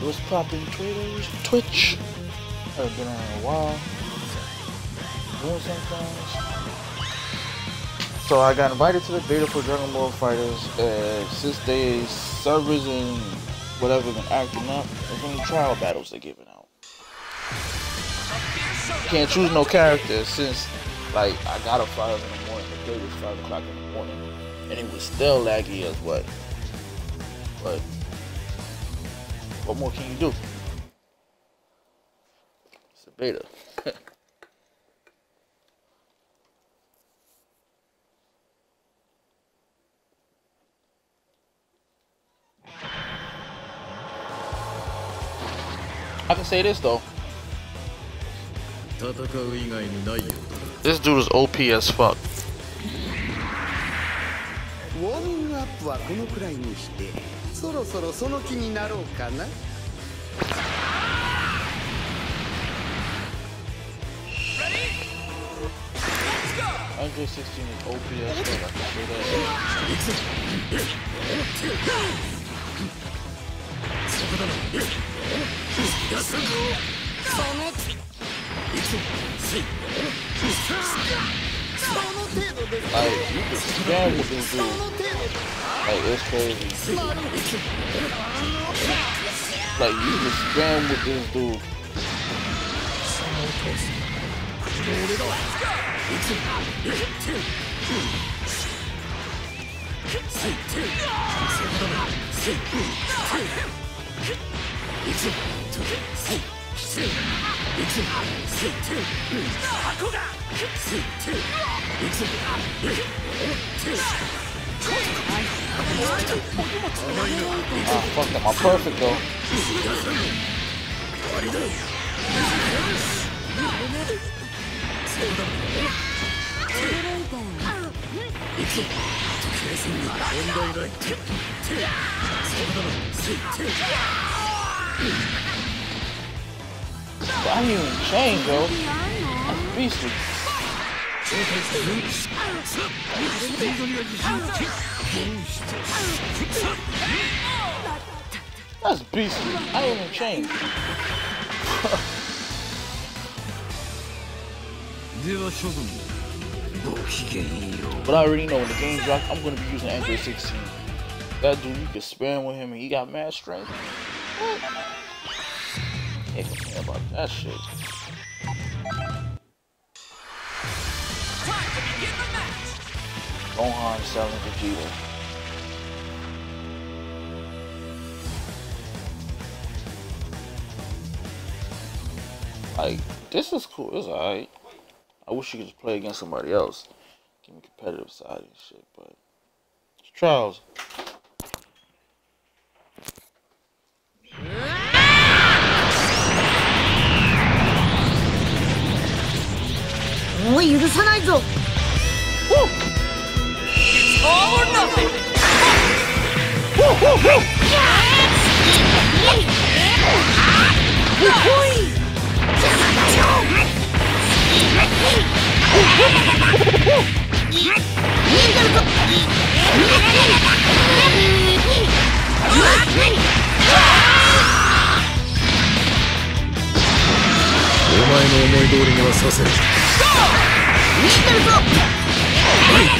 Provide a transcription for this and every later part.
What's popping Twitter, Twitch? I haven't been on in a while. Doing some things. So I got invited to the beta for Dragon Ball Fighters, and since they servers and whatever been acting up, there's only trial battles they're giving out. Can't choose no character since, like, I got a five in the morning. The day was five o'clock in the morning, and it was still laggy as what. But what more can you do? It's a beta. I can say this though. This dude is OP as fuck. ウォーミングアップはこのくらいにしてそろそろその気になろうかな Andre 16 is OP as fuck. I can say that. Like you can spam with this dude. Like it's crazy. Like you can spam with this dude. Ah, fuck that. My perfect though. Didn't even chain, bro. That's beastly. That's beastly. I ain't even changed. but I already know when the game drops, I'm going to be using Android 16. That dude, you can spam with him and he got mad strength. Ain't yeah, about that shit. Gohan selling Vegeta. Like, this is cool. It's alright. I wish you could just play against somebody else. Give me competitive side and shit, but it's trials. もお前の思い通りにはさせるったく無駄だ問題ない行くぞ行くぞはい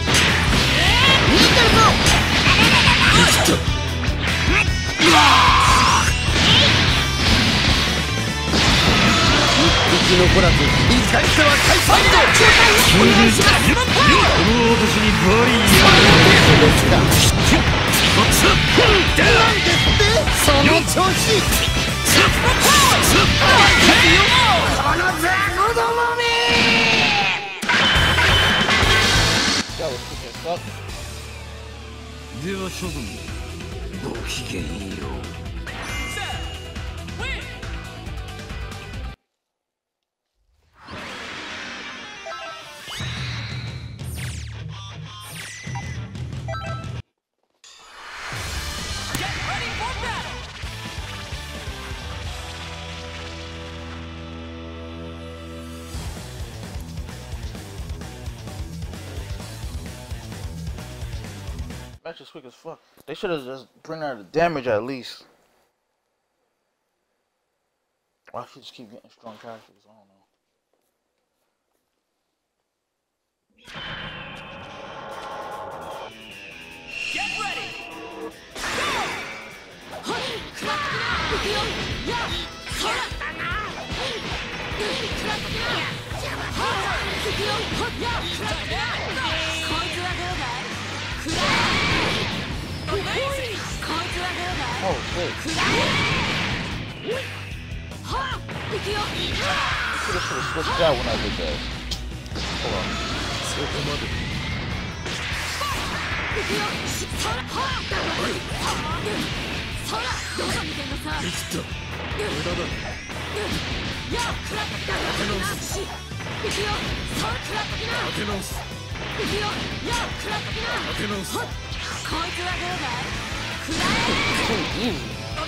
おっと、これ、さあでは諸君ごきげんよう。Is quick as fuck. They should have just bring out the damage at least. Why should just keep getting strong characters? I don't know. Get ready! 行 Should have should have switched out when I did that. Hold on. そこまで行くよそらはあそらどこ見てんのさ生きた無駄だや食らってなし行くよそら食らってな当て直す行くよや食らってな当て直すこいつはどうだい食らえ Too easy. Too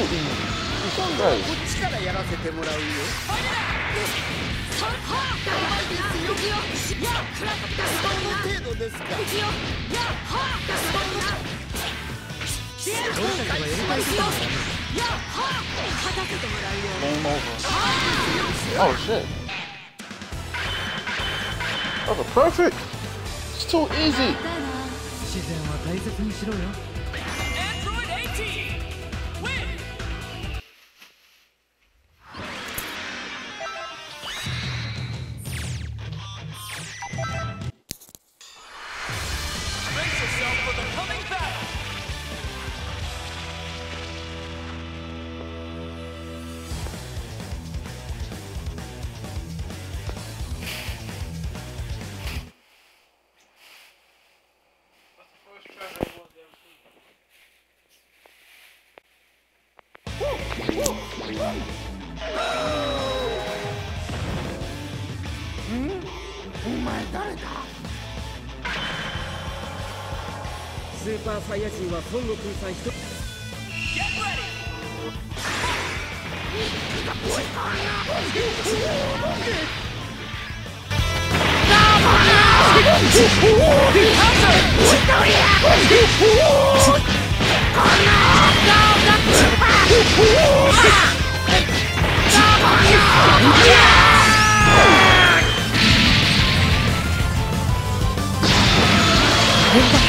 easy. Jesus こ Christ. っちからやらせてもらうよそらはあ行くよや食らってなその程度ですか行くよやはあどうしたかはやりたいやはあ勝たせてもらうよ Game over. Oh shit. That was perfect. 超イー自然は大切にしろよ。パーサイヤ人は孫悟空さん一人 Get ready!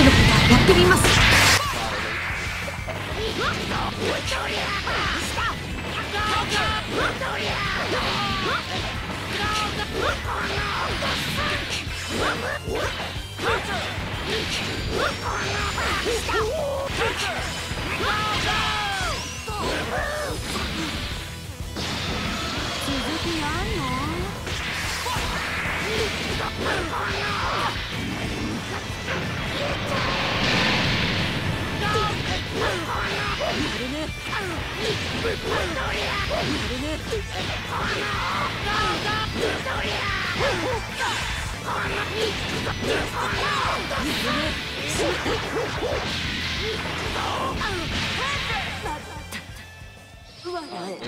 やってみます。続きあんの？笑え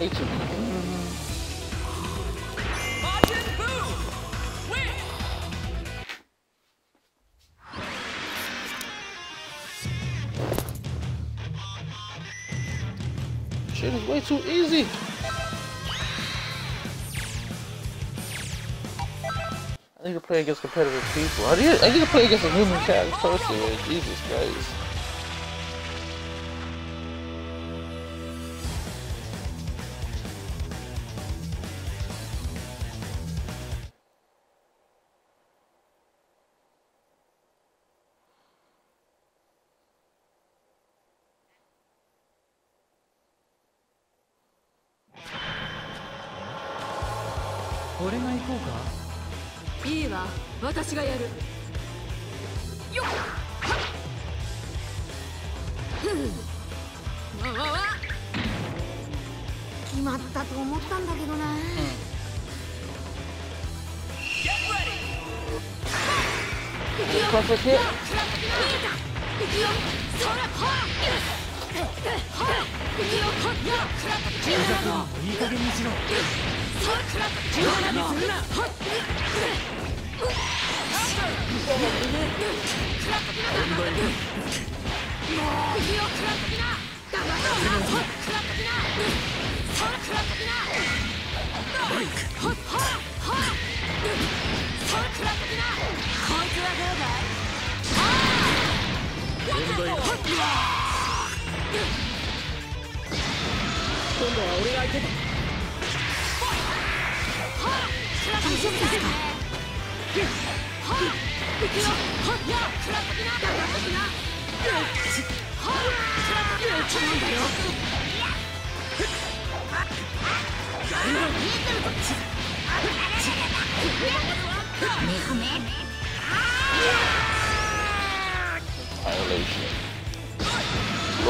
Hate Shit is way too easy. I need to play against competitive people. I need, I need to play against a human character person. Jesus Christ. 俺が行こうか？いいわ。私がやる。よっ。ふわわ決まったと思ったんだけどな Get ready! Perfect hit. 行くよそらほらほら行くよほらクラッジャ君いい加減にしろ今度は俺が相手だ。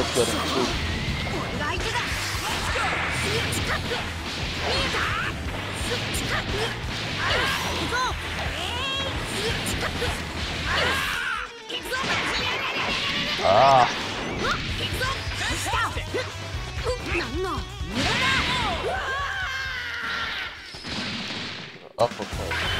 Looked at him too. 俺が相手だスイッチカップ見えたスイッチカップ行くぞえー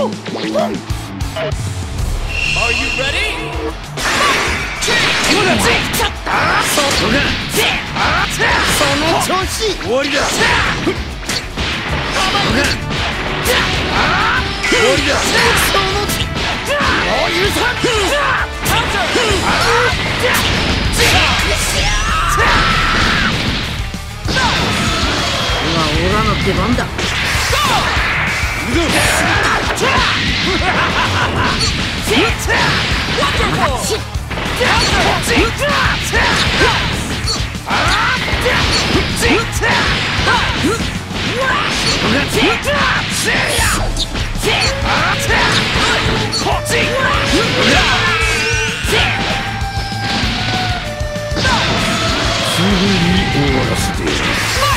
Are you ready? そすぐに終わらせてやる。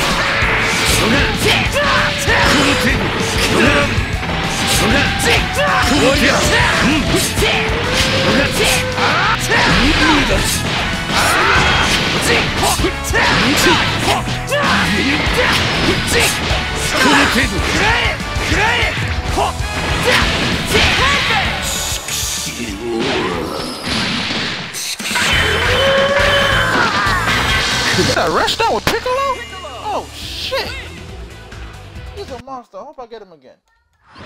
Is that a restaurant with Piccolo? Oh shit! He's a monster. I hope I get him again. The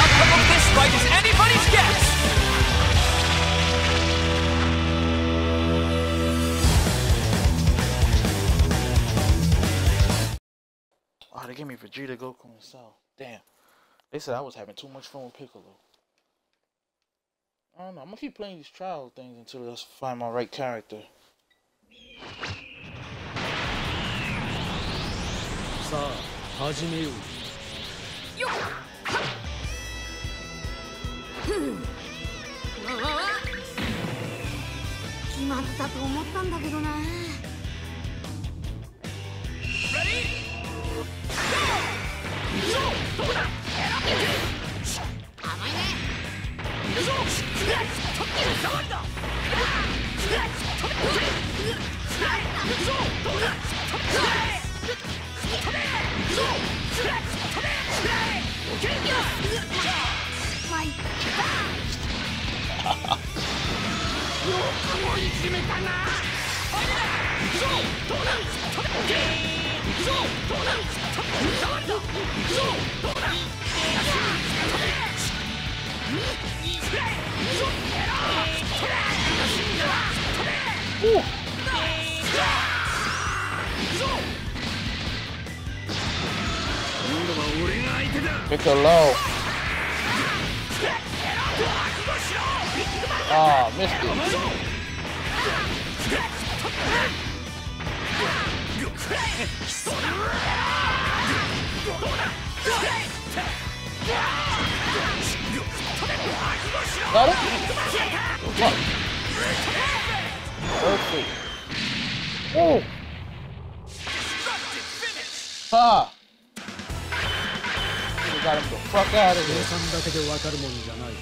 outcome of this fight is anybody's guess! Oh, they gave me Vegeta, Goku, and Cell. Damn. They said I was having too much fun with Piccolo. I don't know. I'm gonna keep playing these trial things until I find my right character. さあ始めようよっふうわわわ決まったと思ったんだけどな Ready? 甘いね行くぞ俺が相手だ Piccolo. Ah, missed it. Got it? What? Perfect. Oh! Ha! We got him the fuck out of here. 算だけでわかるもんじゃない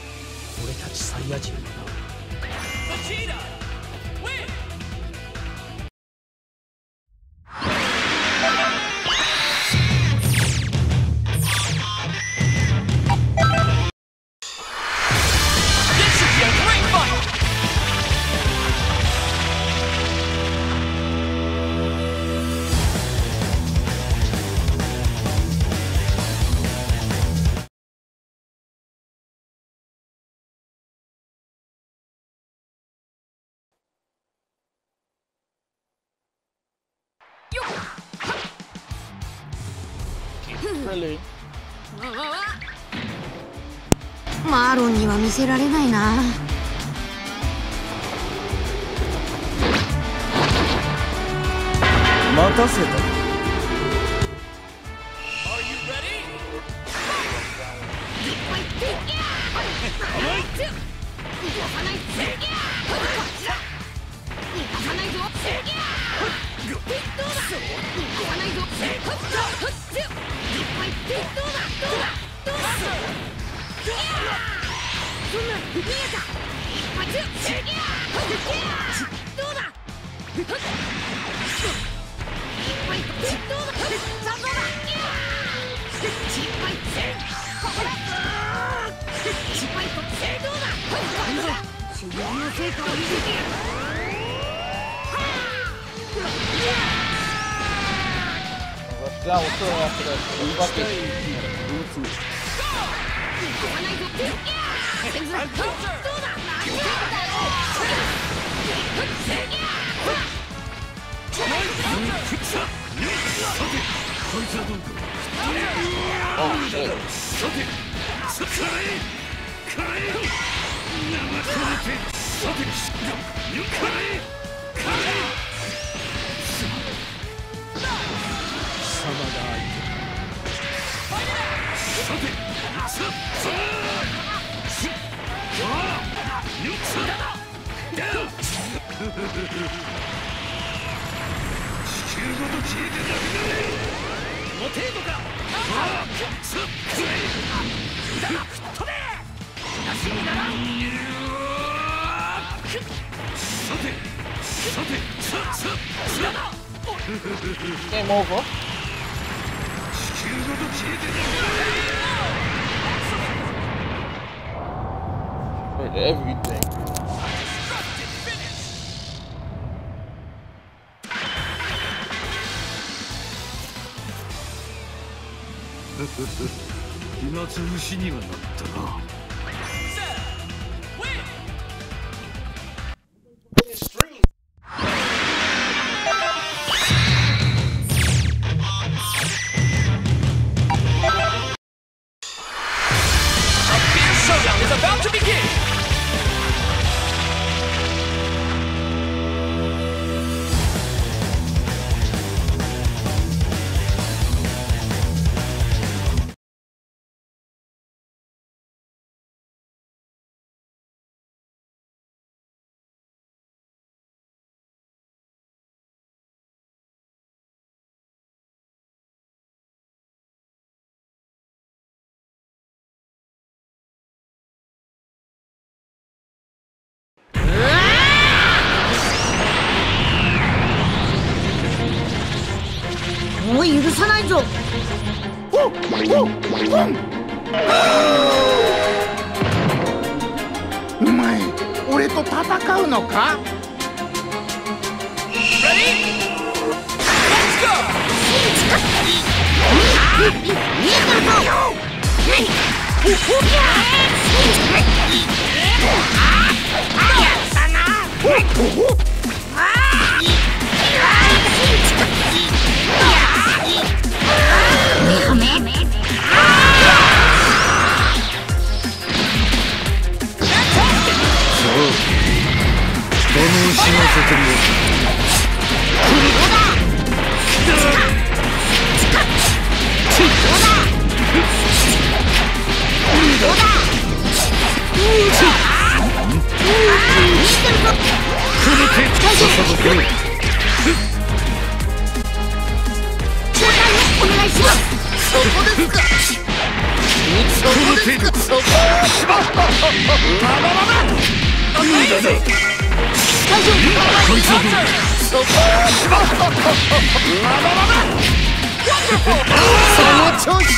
俺たちサイヤ人は見せられないな。待たせた。Rush down with her after that. Fuck it. Oh shit. 貴様が相手ーえ、もうこ地球ごと消えてたフフフ気がつぶしにはなったな。お前俺と戦うのかこだです Ready? Let's go! 人の死なせてみよその調子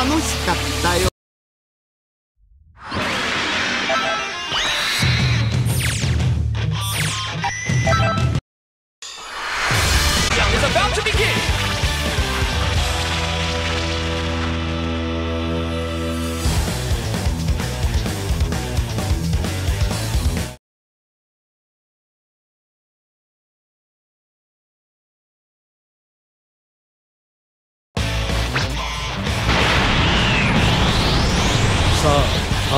楽し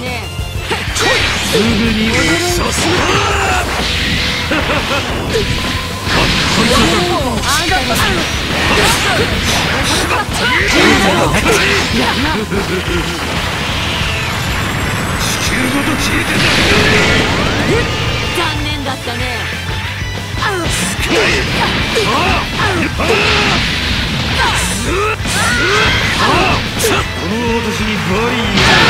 ねすぐにさすあんたが地球ごと消え？て残念だ この私にバリ今度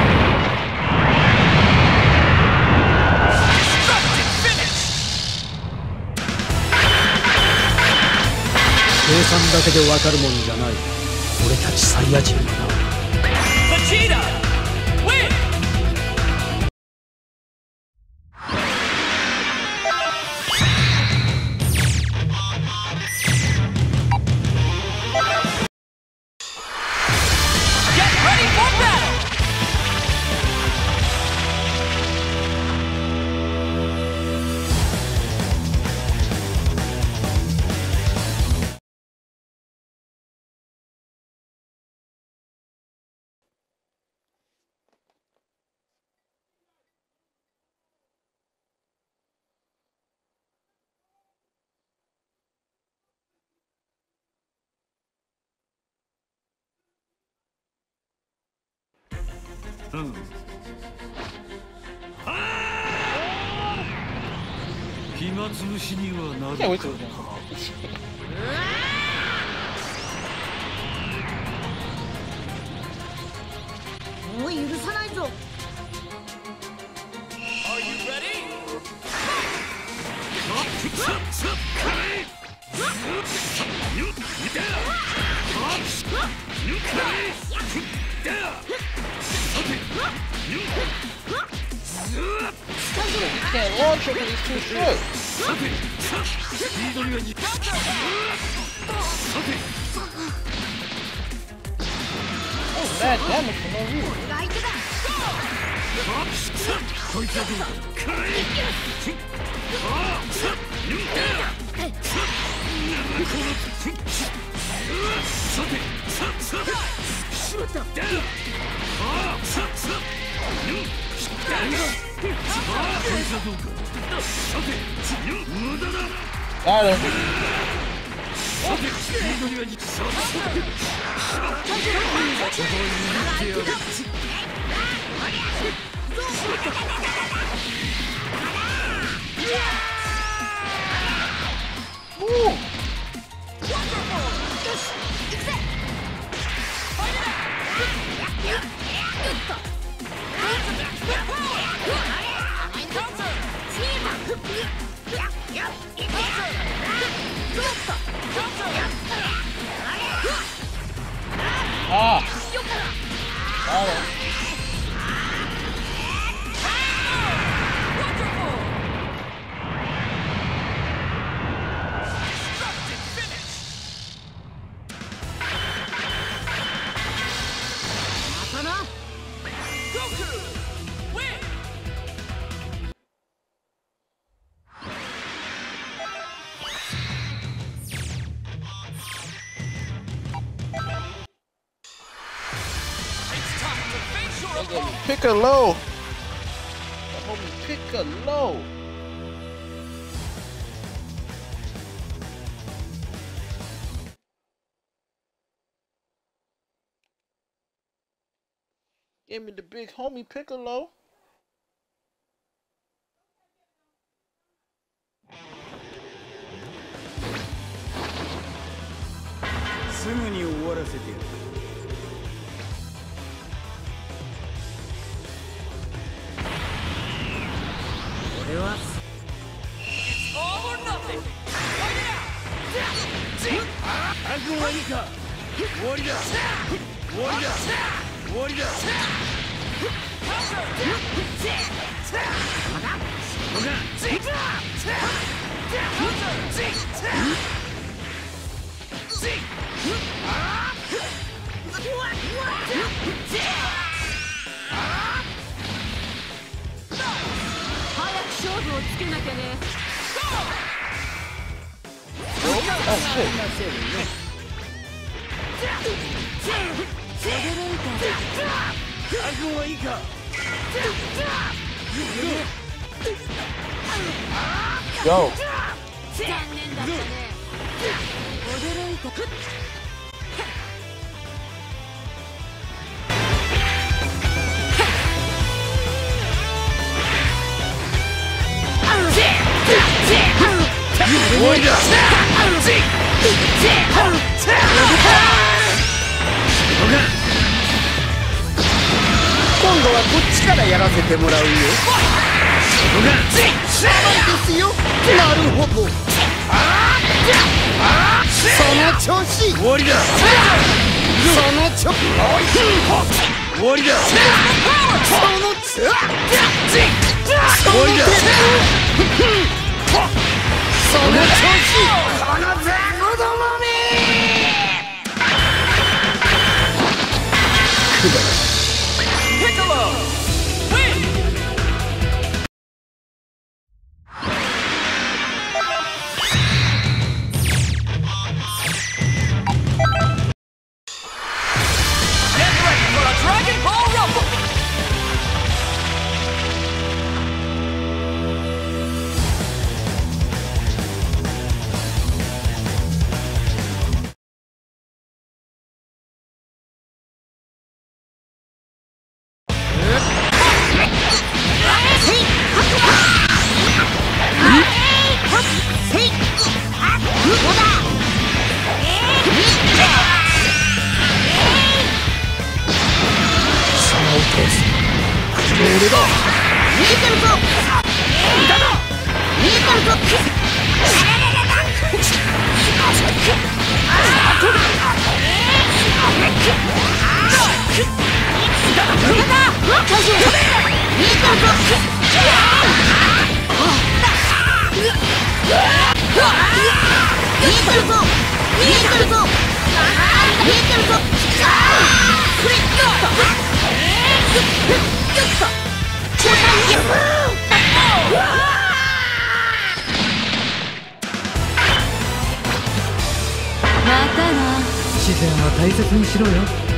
計算だけでわかるもんじゃない。俺たちサイヤ人はな。暇つぶしにはなるかな。もう許さないぞ。Yeah! の弱点を直立しさてさスピードには似たんださてさてさてしまっ。たあこいつ Ah! Got it. Piccolo. The homie Piccolo. Give me the big homie Piccolo. すぐに終わらせてやる 覚悟はいいか。終わりだ。終わりだ。終わりだ早く勝負をつけなきゃね。Oh shit. 覚悟はいいか Yo. 残念だったね驚いた終わりだ今度はこっちからやらせてもらうよ。ですよなるほどその調子終わりだその調子終わりだその調子終わりだその調子自然は大切にしろよ。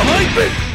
甘い大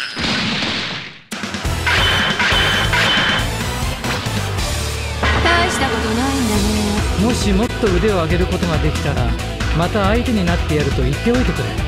ことないんだねもしもっと腕を上げることができたらまた相手になってやると言っておいてくれ。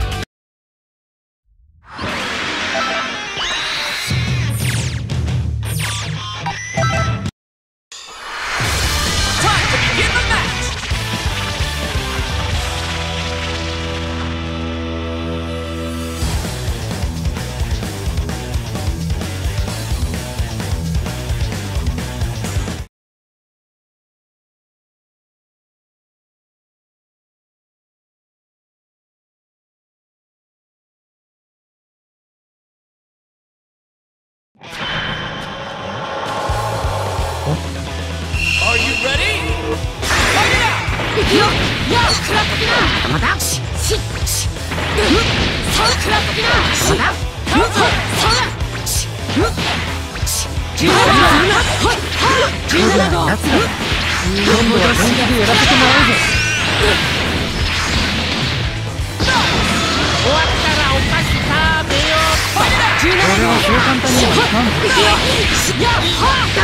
Out! 今度は本気でやらせてもらうぞ俺はそう簡単にはいかんぞ俺た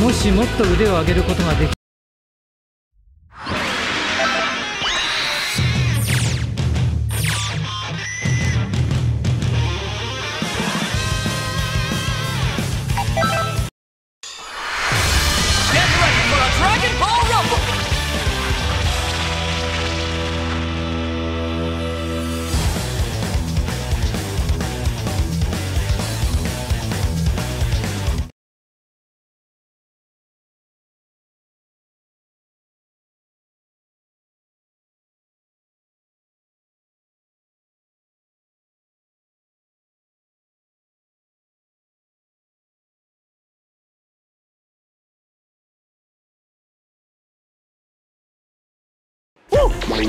もしもっと腕を上げることができ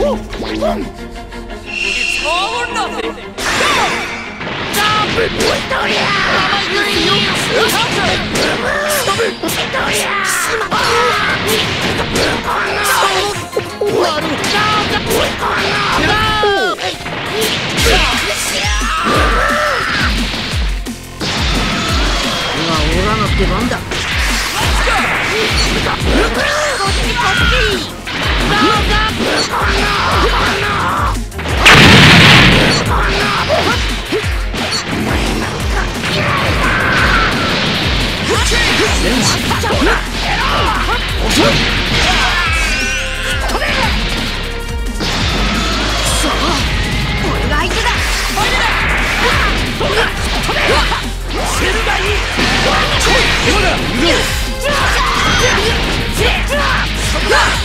It's all or nothing. Yeah!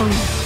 Oh.